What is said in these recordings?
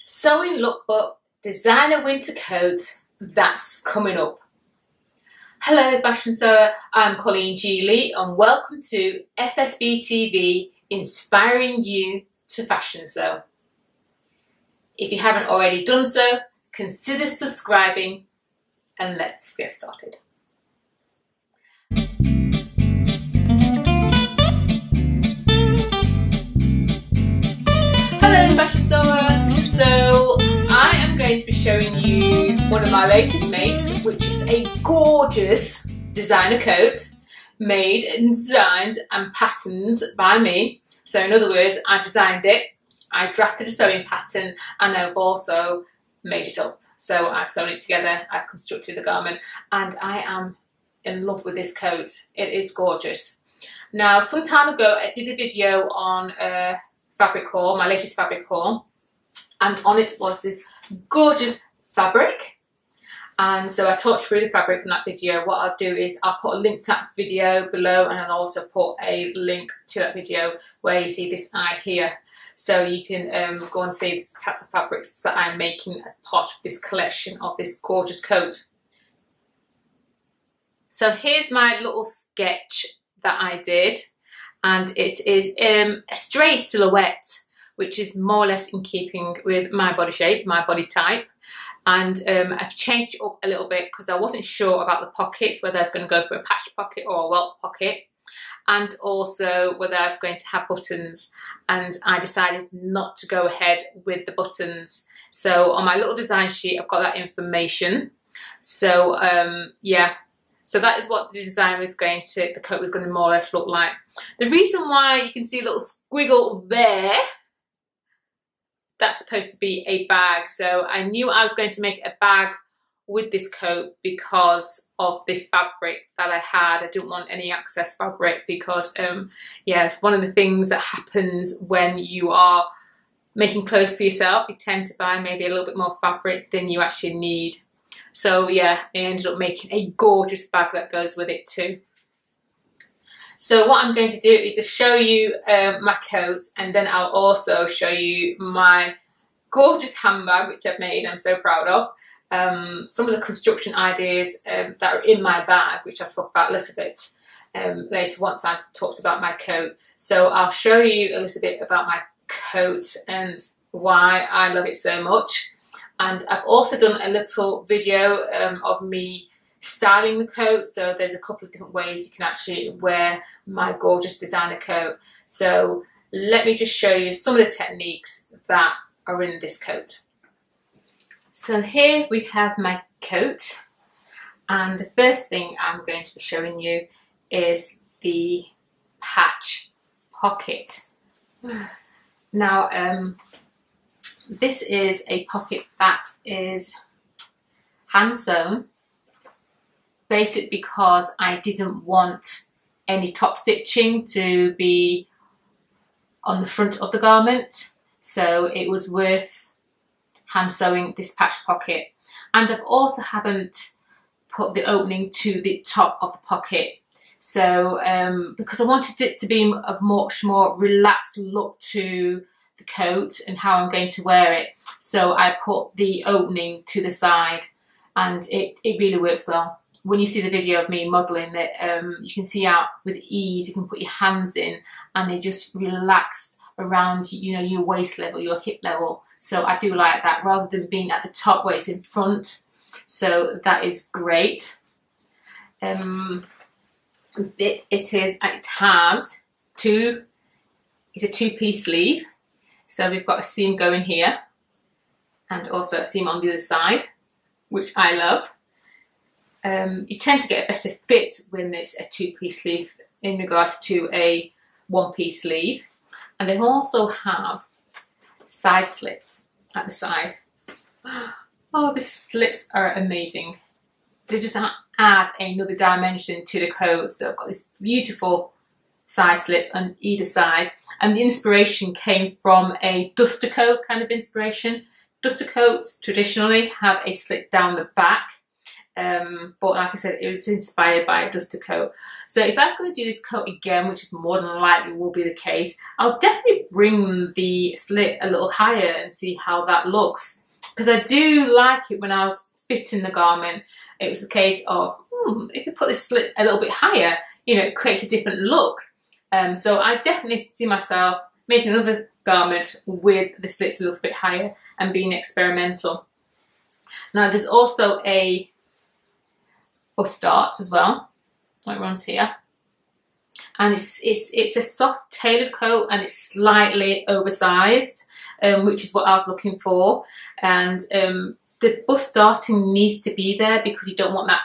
Sewing Lookbook Designer Winter Coat that's coming up. Hello Fashion Sewer, I'm Colleen G Lea and welcome to FSB TV inspiring you to fashion sew. If you haven't already done so, consider subscribing and let's get started. Hello Fashion Sewer! So I am going to be showing you one of my latest makes which is a gorgeous designer coat made and designed and patterned by me. So in other words, I designed it, I drafted a sewing pattern and I've also made it up. So I've sewn it together, I've constructed the garment and I am in love with this coat. It is gorgeous. Now, some time ago, I did a video on uh, fabric haul, my latest fabric haul, and on it was this gorgeous fabric. And so I talked through the fabric in that video. What I'll do is I'll put a link to that video below and I'll also put a link to that video where you see this eye here. So you can um, go and see the types of fabrics that I'm making as part of this collection of this gorgeous coat. So here's my little sketch that I did and it is um, a straight silhouette which is more or less in keeping with my body shape, my body type and um, I've changed up a little bit because I wasn't sure about the pockets, whether I was going to go for a patch pocket or a welt pocket and also whether I was going to have buttons and I decided not to go ahead with the buttons. So on my little design sheet I've got that information. So um, yeah, so that is what the design was going to, the coat was going to more or less look like. The reason why you can see a little squiggle there, that's supposed to be a bag. So I knew I was going to make a bag with this coat because of the fabric that I had. I didn't want any excess fabric because, um, yeah, it's one of the things that happens when you are making clothes for yourself. You tend to buy maybe a little bit more fabric than you actually need. So yeah, I ended up making a gorgeous bag that goes with it too. So what I'm going to do is to show you um, my coat and then I'll also show you my gorgeous handbag which I've made, I'm so proud of. Um, some of the construction ideas um, that are in my bag which I'll talk about a little bit um, later once I've talked about my coat. So I'll show you a little bit about my coat and why I love it so much and I've also done a little video um, of me styling the coat. So there's a couple of different ways you can actually wear my gorgeous designer coat. So let me just show you some of the techniques that are in this coat. So here we have my coat. And the first thing I'm going to be showing you is the patch pocket. Now um, this is a pocket that is hand sewn, basic because I didn't want any top stitching to be on the front of the garment. So it was worth hand sewing this patch pocket. And I've also haven't put the opening to the top of the pocket. So um, because I wanted it to be a much more relaxed look to the coat and how I'm going to wear it. So I put the opening to the side and it, it really works well. When you see the video of me modelling it, um, you can see out with ease, you can put your hands in and they just relax around you know your waist level, your hip level. So I do like that rather than being at the top where it's in front. So that is great. Um, it, it is, it has two, it's a two piece sleeve so we've got a seam going here and also a seam on the other side, which I love. Um, you tend to get a better fit when it's a two-piece sleeve in regards to a one-piece sleeve. And they also have side slits at the side. Oh, the slits are amazing. They just add another dimension to the coat. So I've got this beautiful side slits on either side. And the inspiration came from a duster coat kind of inspiration. Duster coats traditionally have a slit down the back. Um, but like I said, it was inspired by a duster coat. So if I was going to do this coat again, which is more than likely will be the case, I'll definitely bring the slit a little higher and see how that looks. Because I do like it when I was fitting the garment. It was a case of, hmm, if you put this slit a little bit higher, you know, it creates a different look. Um, so I definitely see myself making another garment with the slits a little bit higher and being experimental. Now there's also a bust dart as well, like runs here. And it's, it's, it's a soft tailored coat and it's slightly oversized, um, which is what I was looking for. And um, the bust darting needs to be there because you don't want that,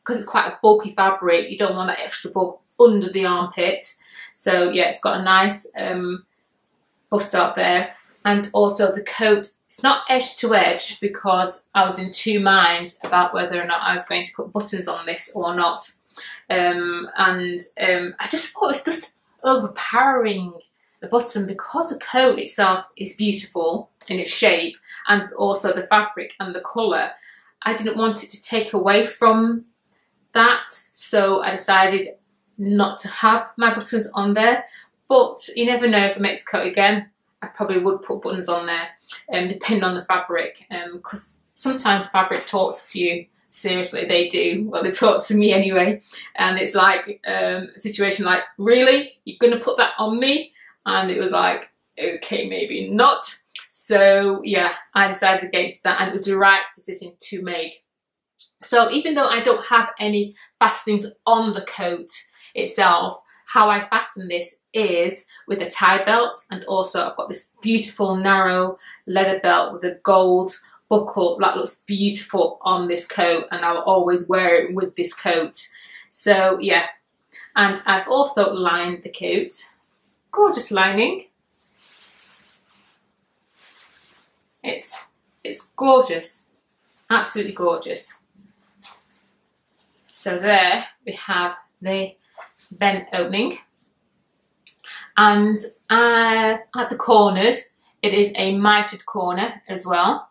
because it's quite a bulky fabric, you don't want that extra bulk under the armpit. So yeah, it's got a nice um, bust dart there. And also the coat, it's not edge to edge because I was in two minds about whether or not I was going to put buttons on this or not. Um, and um, I just thought it's just overpowering the button because the coat itself is beautiful in its shape and also the fabric and the colour. I didn't want it to take away from that, so I decided not to have my buttons on there. But you never know if I it makes coat again. I probably would put buttons on there, um, depending on the fabric, because um, sometimes fabric talks to you. Seriously, they do. Well, they talk to me anyway, and it's like um, a situation like, really, you're gonna put that on me? And it was like, okay, maybe not. So yeah, I decided against that, and it was the right decision to make. So even though I don't have any fastenings on the coat itself, how I fasten this is with a tie belt and also I've got this beautiful narrow leather belt with a gold buckle that looks beautiful on this coat and I'll always wear it with this coat. So yeah, and I've also lined the coat. Gorgeous lining. It's, it's gorgeous, absolutely gorgeous. So there we have the vent opening. And uh, at the corners, it is a mitered corner as well.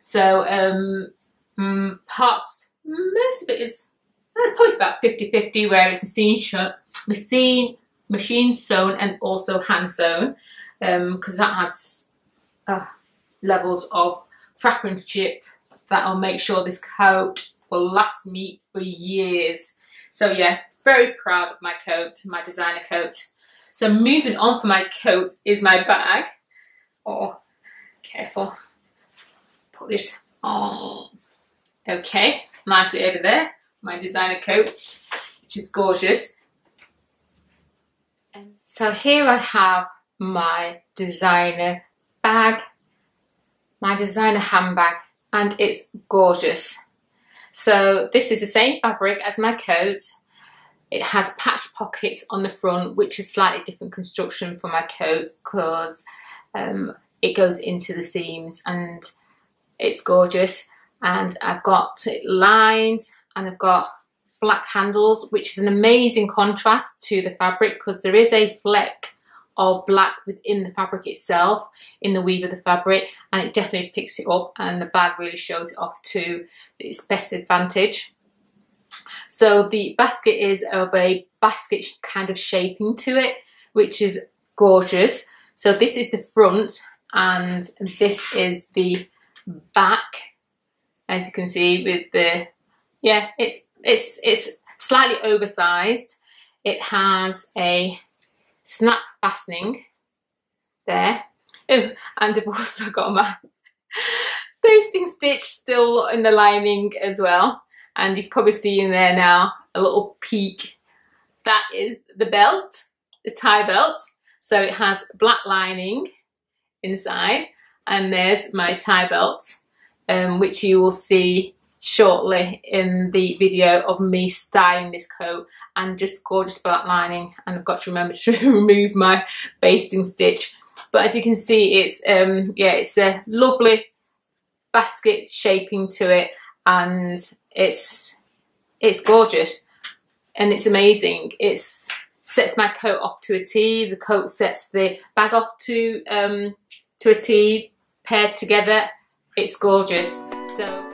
So um, mm, parts, most of it is, it's probably about 50-50 where it's machine, shut, machine, machine sewn and also hand sewn because um, that has uh, levels of craftsmanship that'll make sure this coat will last me for years. So yeah, very proud of my coat, my designer coat. So moving on for my coat is my bag. Oh, careful. Put this on. Okay, nicely over there. My designer coat, which is gorgeous. So here I have my designer bag, my designer handbag, and it's gorgeous. So this is the same fabric as my coat, it has patch pockets on the front, which is slightly different construction from my coats because um, it goes into the seams and it's gorgeous. And I've got it lined and I've got black handles, which is an amazing contrast to the fabric because there is a fleck of black within the fabric itself in the weave of the fabric and it definitely picks it up and the bag really shows it off to its best advantage. So the basket is of a basket kind of shaping to it, which is gorgeous. So this is the front and this is the back, as you can see with the, yeah, it's, it's, it's slightly oversized. It has a snap fastening there. Oh, and of course I've also got my basting stitch still in the lining as well and you can probably see in there now a little peak. That is the belt, the tie belt. So it has black lining inside and there's my tie belt um, which you will see shortly in the video of me styling this coat and just gorgeous black lining and I've got to remember to remove my basting stitch but as you can see it's um yeah it's a lovely basket shaping to it and it's it's gorgeous and it's amazing. It sets my coat off to a T. The coat sets the bag off to um, to a T paired together. It's gorgeous. So.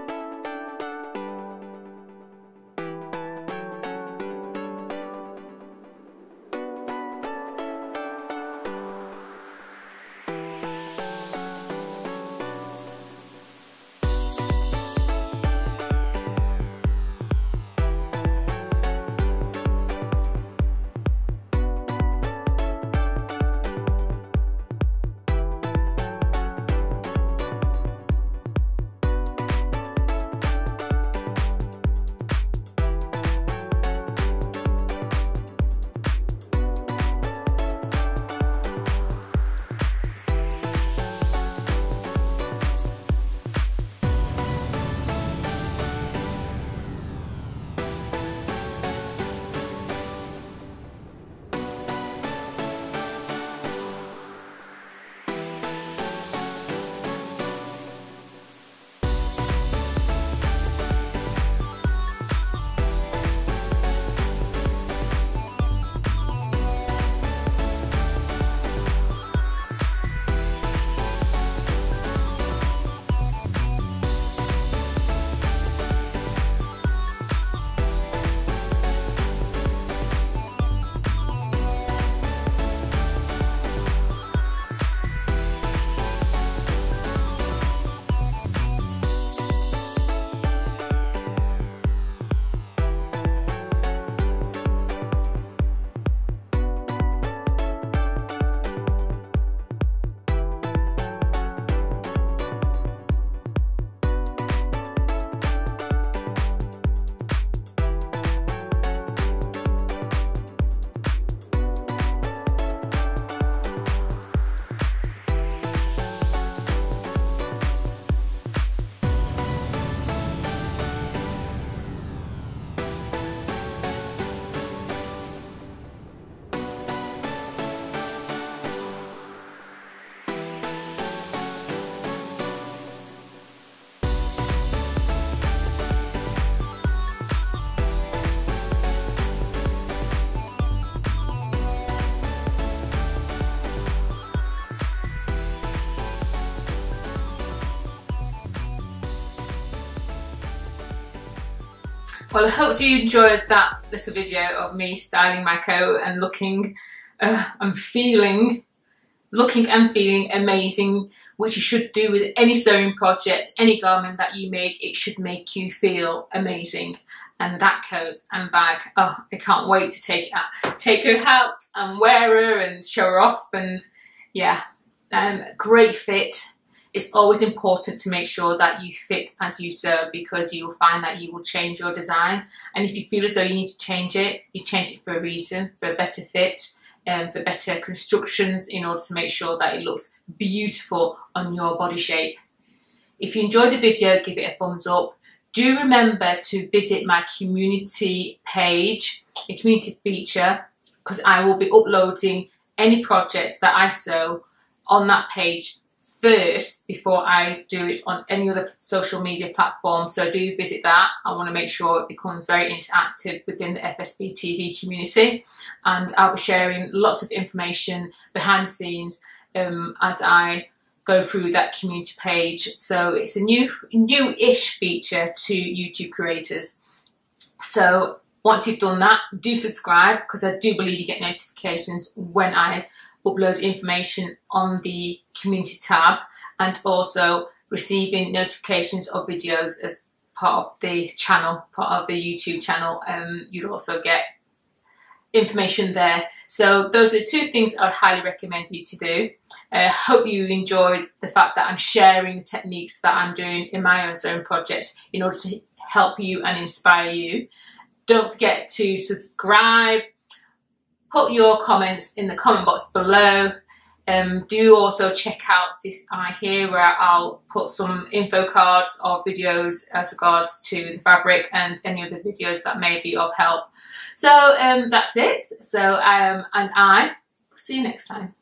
Well, I hope you enjoyed that little video of me styling my coat and looking uh, and feeling, looking and feeling amazing, which you should do with any sewing project, any garment that you make, it should make you feel amazing. And that coat and bag, oh, I can't wait to take it out, take her out and wear her and show her off and yeah, um, great fit. It's always important to make sure that you fit as you sew because you will find that you will change your design. And if you feel as though you need to change it, you change it for a reason, for a better fit, um, for better constructions in order to make sure that it looks beautiful on your body shape. If you enjoyed the video, give it a thumbs up. Do remember to visit my community page, the community feature, because I will be uploading any projects that I sew on that page first before I do it on any other social media platform. So do visit that. I want to make sure it becomes very interactive within the FSB TV community. And I'll be sharing lots of information behind the scenes um, as I go through that community page. So it's a new, new-ish feature to YouTube creators. So once you've done that, do subscribe because I do believe you get notifications when I upload information on the community tab and also receiving notifications of videos as part of the channel, part of the YouTube channel. Um, you'd also get information there. So those are two things I would highly recommend you to do. I uh, hope you enjoyed the fact that I'm sharing the techniques that I'm doing in my own zone projects in order to help you and inspire you. Don't forget to subscribe, put your comments in the comment box below. Um, do also check out this eye here where I'll put some info cards or videos as regards to the fabric and any other videos that may be of help. So um, that's it. So um, and I see you next time.